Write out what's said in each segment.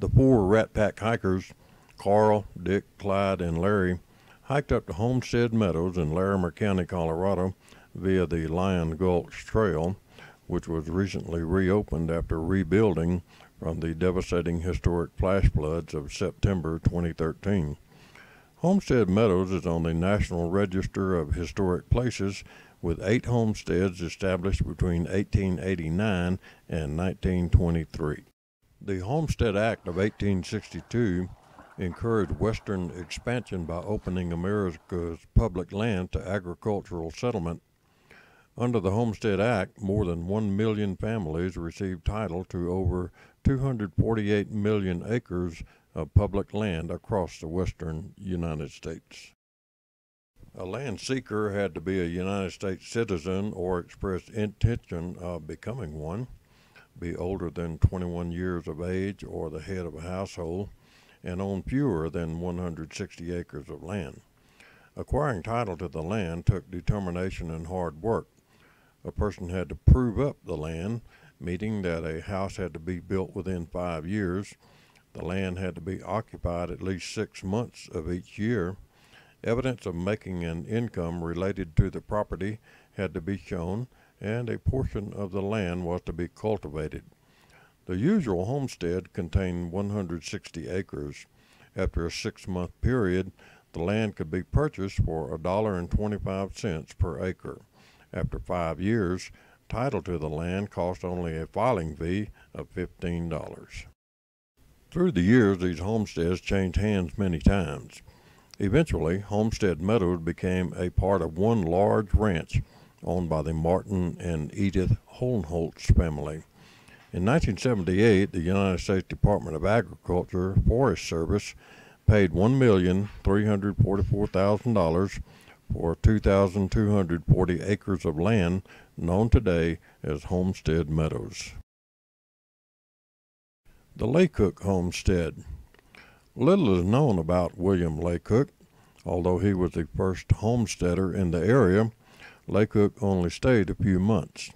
The four Rat Pack hikers, Carl, Dick, Clyde, and Larry, hiked up to Homestead Meadows in Larimer County, Colorado, via the Lion Gulch Trail, which was recently reopened after rebuilding from the devastating historic flash floods of September 2013. Homestead Meadows is on the National Register of Historic Places with eight homesteads established between 1889 and 1923. The Homestead Act of 1862 encouraged Western expansion by opening America's public land to agricultural settlement. Under the Homestead Act, more than 1 million families received title to over 248 million acres of public land across the western United States. A land seeker had to be a United States citizen or express intention of becoming one, be older than 21 years of age or the head of a household, and own fewer than 160 acres of land. Acquiring title to the land took determination and hard work. A person had to prove up the land, meaning that a house had to be built within five years, the land had to be occupied at least six months of each year. Evidence of making an income related to the property had to be shown, and a portion of the land was to be cultivated. The usual homestead contained 160 acres. After a six month period, the land could be purchased for $1.25 per acre. After five years, title to the land cost only a filing fee of $15. Through the years, these homesteads changed hands many times. Eventually, Homestead Meadows became a part of one large ranch owned by the Martin and Edith Holnholtz family. In 1978, the United States Department of Agriculture Forest Service paid $1,344,000 for 2,240 acres of land known today as Homestead Meadows. The Laycook Homestead. Little is known about William Laycook. Although he was the first homesteader in the area, Laycook only stayed a few months.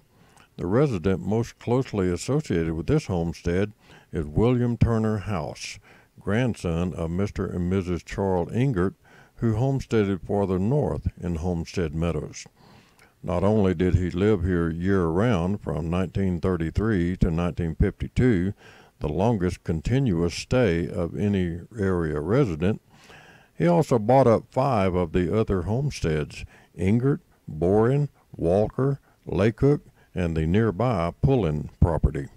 The resident most closely associated with this homestead is William Turner House, grandson of Mr. and Mrs. Charles Engert, who homesteaded farther north in Homestead Meadows. Not only did he live here year round from 1933 to 1952, the longest continuous stay of any area resident. He also bought up five of the other homesteads Engert, Boren, Walker, Laycook, and the nearby Pullen property.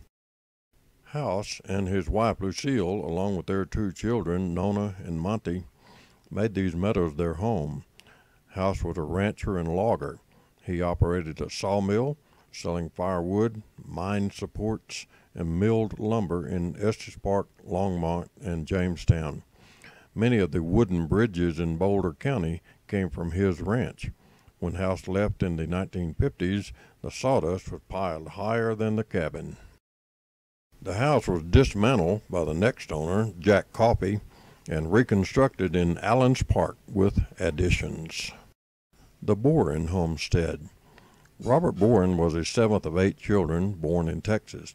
House and his wife Lucille, along with their two children, Nona and Monty, made these meadows their home. House was a rancher and logger. He operated a sawmill, selling firewood, mine supports, and milled lumber in Estes Park, Longmont, and Jamestown. Many of the wooden bridges in Boulder County came from his ranch. When House left in the 1950s, the sawdust was piled higher than the cabin. The house was dismantled by the next owner, Jack Coffey, and reconstructed in Allens Park with additions. The Boren Homestead. Robert Boren was the seventh of eight children born in Texas.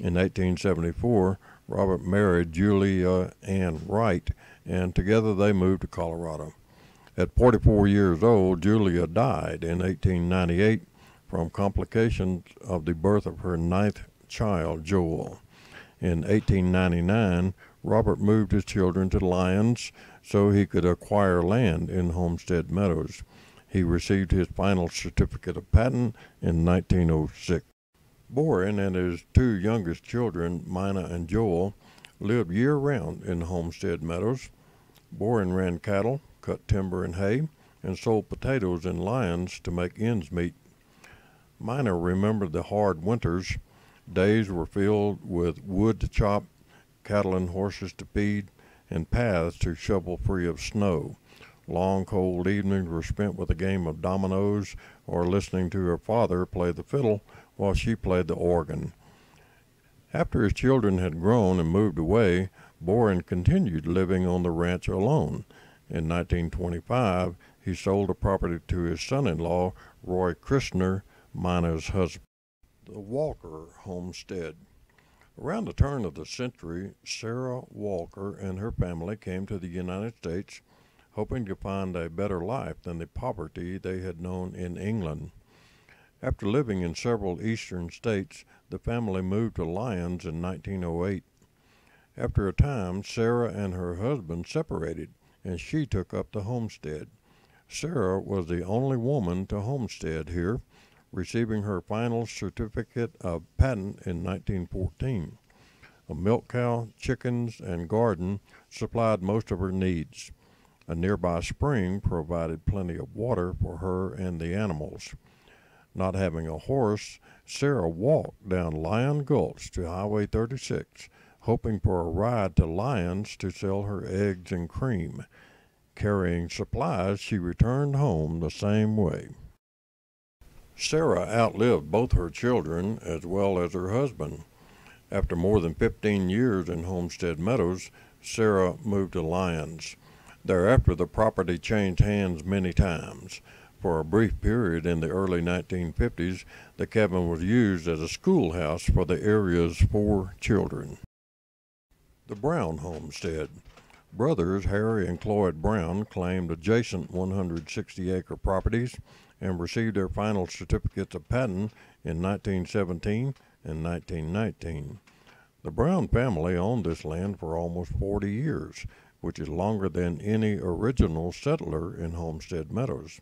In 1874, Robert married Julia Ann Wright, and together they moved to Colorado. At 44 years old, Julia died in 1898 from complications of the birth of her ninth child, Joel. In 1899, Robert moved his children to Lyons so he could acquire land in Homestead Meadows. He received his final certificate of patent in 1906. Boren and his two youngest children, Mina and Joel, lived year round in Homestead Meadows. Boren ran cattle, cut timber and hay, and sold potatoes in Lyons to make ends meet. Mina remembered the hard winters. Days were filled with wood to chop, cattle and horses to feed, and paths to shovel free of snow. Long cold evenings were spent with a game of dominoes or listening to her father play the fiddle while she played the organ. After his children had grown and moved away, Boren continued living on the ranch alone. In 1925, he sold the property to his son-in-law, Roy Christner, Mina's husband. The Walker Homestead. Around the turn of the century, Sarah Walker and her family came to the United States hoping to find a better life than the poverty they had known in England. After living in several eastern states, the family moved to Lyons in 1908. After a time, Sarah and her husband separated, and she took up the homestead. Sarah was the only woman to homestead here, receiving her final certificate of patent in 1914. A milk cow, chickens, and garden supplied most of her needs. A nearby spring provided plenty of water for her and the animals. Not having a horse, Sarah walked down Lion Gulch to Highway 36, hoping for a ride to Lyons to sell her eggs and cream. Carrying supplies, she returned home the same way. Sarah outlived both her children as well as her husband. After more than 15 years in Homestead Meadows, Sarah moved to Lyons. Thereafter, the property changed hands many times. For a brief period in the early 1950s, the cabin was used as a schoolhouse for the area's four children. The Brown Homestead. Brothers Harry and Cloyd Brown claimed adjacent 160 acre properties and received their final certificates of patent in 1917 and 1919. The Brown family owned this land for almost 40 years, which is longer than any original settler in Homestead Meadows.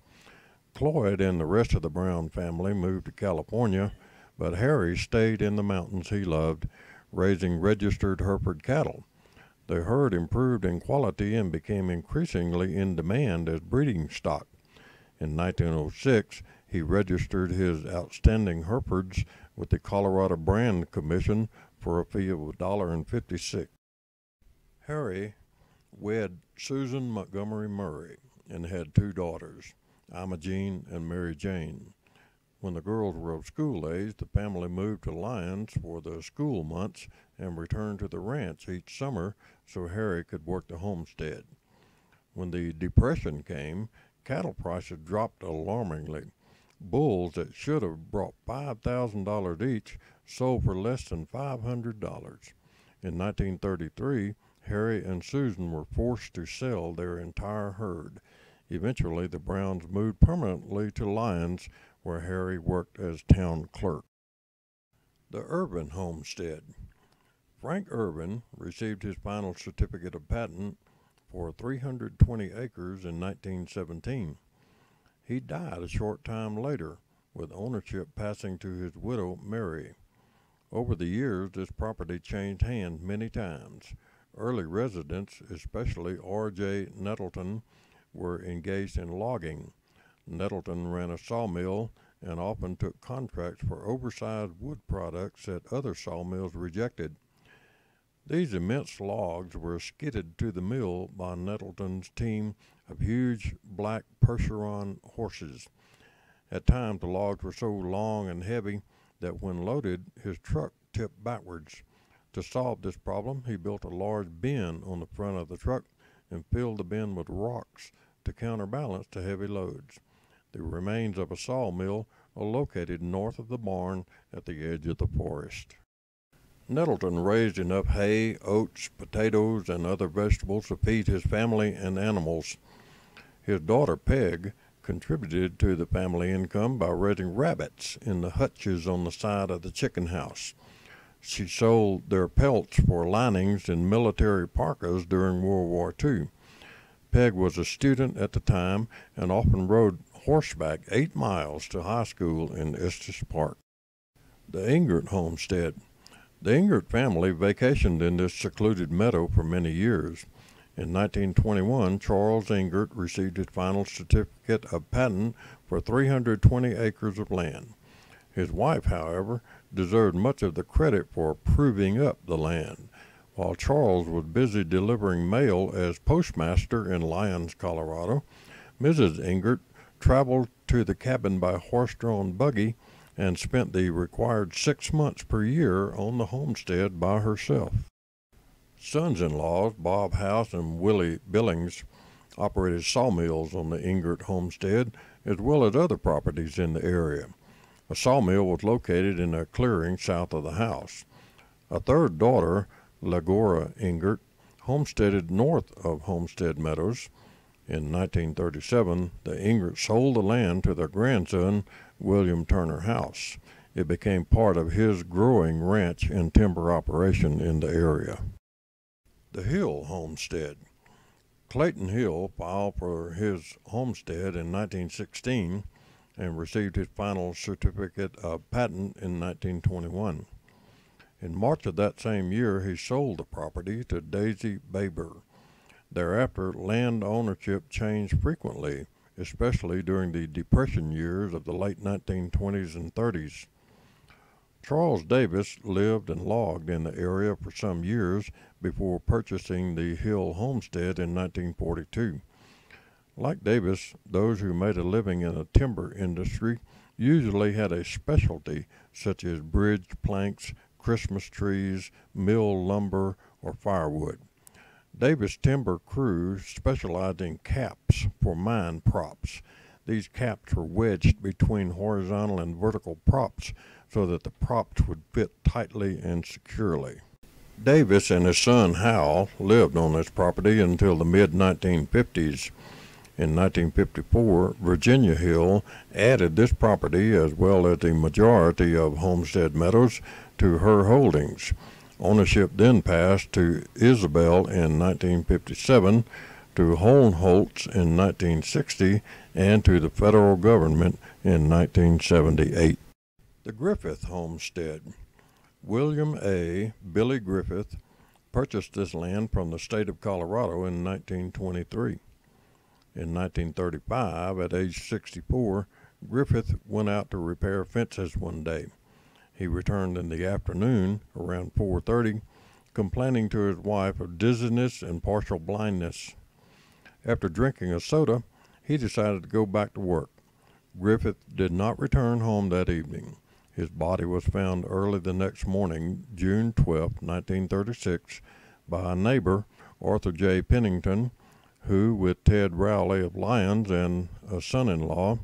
Cloyd and the rest of the Brown family moved to California, but Harry stayed in the mountains he loved, raising registered Hereford cattle. The herd improved in quality and became increasingly in demand as breeding stock. In 1906, he registered his outstanding Herefords with the Colorado Brand Commission for a fee of $1.56. Harry wed Susan Montgomery Murray and had two daughters, Imogene and Mary Jane. When the girls were of school age, the family moved to Lyons for the school months and returned to the ranch each summer so Harry could work the homestead. When the Depression came, cattle prices dropped alarmingly. Bulls that should have brought $5,000 each sold for less than $500. In 1933, Harry and Susan were forced to sell their entire herd. Eventually, the Browns moved permanently to Lyons, where Harry worked as town clerk. The Irvin Homestead. Frank Irvin received his final certificate of patent for 320 acres in 1917. He died a short time later, with ownership passing to his widow, Mary. Over the years, this property changed hands many times. Early residents, especially R.J. Nettleton, were engaged in logging. Nettleton ran a sawmill and often took contracts for oversized wood products that other sawmills rejected. These immense logs were skidded to the mill by Nettleton's team of huge black Percheron horses. At times, the logs were so long and heavy that when loaded, his truck tipped backwards. To solve this problem, he built a large bin on the front of the truck and filled the bin with rocks to counterbalance the heavy loads. The remains of a sawmill are located north of the barn at the edge of the forest. Nettleton raised enough hay, oats, potatoes, and other vegetables to feed his family and animals. His daughter Peg contributed to the family income by raising rabbits in the hutches on the side of the chicken house. She sold their pelts for linings in military parkas during World War II. Peg was a student at the time and often rode horseback eight miles to high school in Estes Park. The Engert Homestead. The Engert family vacationed in this secluded meadow for many years. In 1921, Charles Engert received his final certificate of patent for 320 acres of land. His wife, however, deserved much of the credit for proving up the land. While Charles was busy delivering mail as postmaster in Lyons, Colorado, Mrs. Engert traveled to the cabin by horse drawn buggy and spent the required six months per year on the homestead by herself. Sons in laws, Bob House and Willie Billings, operated sawmills on the Engert homestead as well as other properties in the area. A sawmill was located in a clearing south of the house. A third daughter, Legora Engert, homesteaded north of Homestead Meadows. In 1937, the Engerts sold the land to their grandson, William Turner House. It became part of his growing ranch and timber operation in the area. The Hill Homestead. Clayton Hill filed for his homestead in 1916 and received his final certificate of patent in 1921. In March of that same year, he sold the property to Daisy Baber. Thereafter, land ownership changed frequently, especially during the Depression years of the late 1920s and 30s. Charles Davis lived and logged in the area for some years before purchasing the Hill homestead in 1942. Like Davis, those who made a living in the timber industry usually had a specialty such as bridge planks, Christmas trees, mill lumber, or firewood. Davis Timber Crew specialized in caps for mine props. These caps were wedged between horizontal and vertical props so that the props would fit tightly and securely. Davis and his son Hal lived on this property until the mid 1950s. In 1954, Virginia Hill added this property as well as the majority of Homestead Meadows to her holdings. Ownership then passed to Isabel in 1957, to Hohenholtz in 1960, and to the federal government in 1978. The Griffith Homestead. William A. Billy Griffith purchased this land from the state of Colorado in 1923. In 1935, at age 64, Griffith went out to repair fences one day. He returned in the afternoon around 4:30, complaining to his wife of dizziness and partial blindness. After drinking a soda, he decided to go back to work. Griffith did not return home that evening. His body was found early the next morning, June 12, 1936, by a neighbor, Arthur J. Pennington, who, with Ted Rowley of Lyons and a son in law,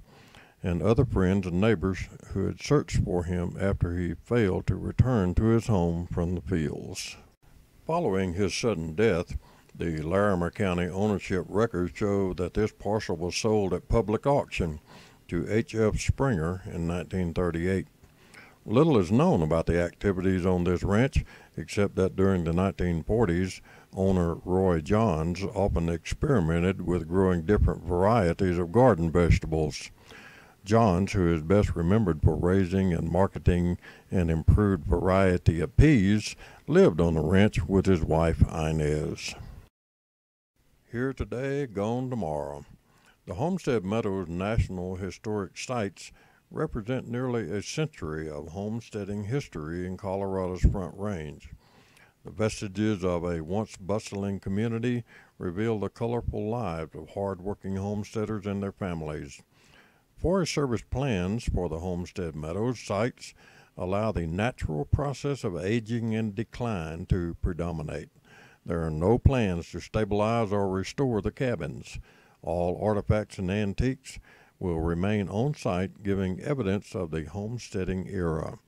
and other friends and neighbors who had searched for him after he failed to return to his home from the fields. Following his sudden death, the Larimer County ownership records show that this parcel was sold at public auction to H.F. Springer in 1938. Little is known about the activities on this ranch except that during the 1940s, owner Roy Johns often experimented with growing different varieties of garden vegetables. Johns, who is best remembered for raising and marketing an improved variety of peas, lived on the ranch with his wife Inez. Here today, gone tomorrow. The Homestead Meadows National Historic Sites represent nearly a century of homesteading history in Colorado's Front Range. The vestiges of a once bustling community reveal the colorful lives of hard-working homesteaders and their families. Forest Service plans for the Homestead Meadows sites allow the natural process of aging and decline to predominate. There are no plans to stabilize or restore the cabins. All artifacts and antiques will remain on site, giving evidence of the homesteading era.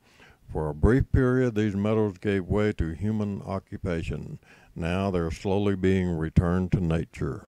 For a brief period, these meadows gave way to human occupation. Now they're slowly being returned to nature.